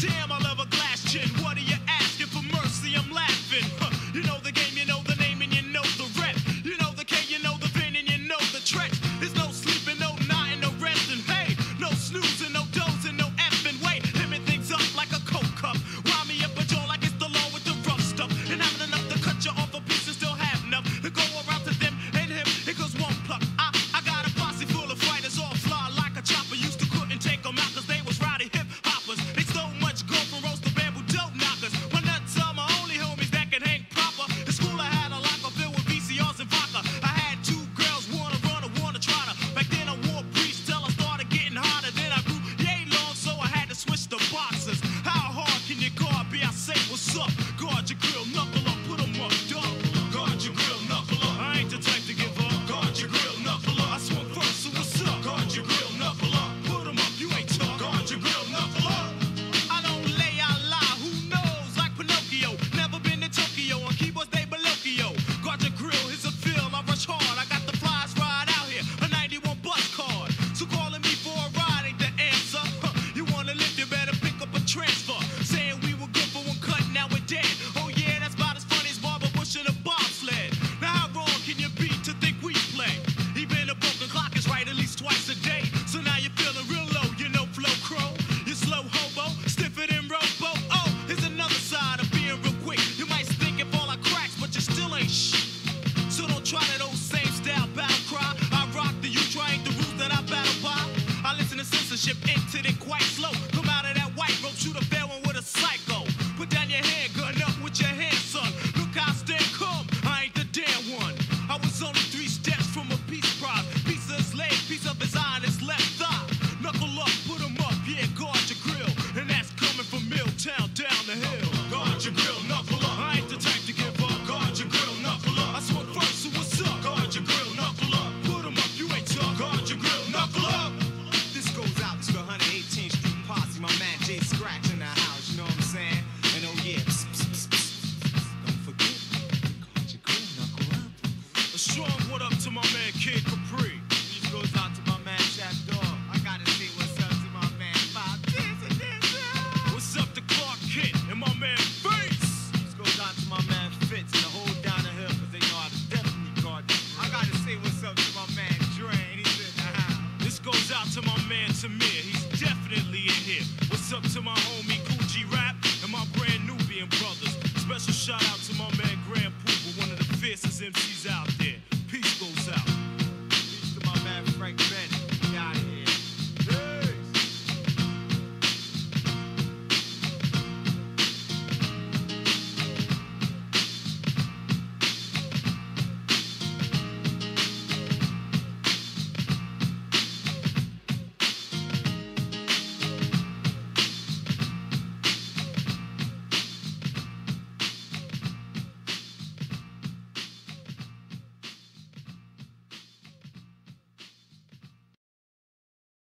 Damn, up, guard your grill. twice a day. strong. What up to my man Kid Capri? This goes out to my man Chef Dog. I gotta see what's up to my man Bob. Dizzy and. What's up to Clark Kent and my man Face? This goes out to my man Fitz and the whole down the hill because they know how to definitely guard I gotta say what's up to my man Dre and he's in the house. This goes out to my man Tamir. He's definitely in here. What's up to my homie Gucci Rap and my brand Nubian brothers? Special shout out to my man fiercest MCs out there.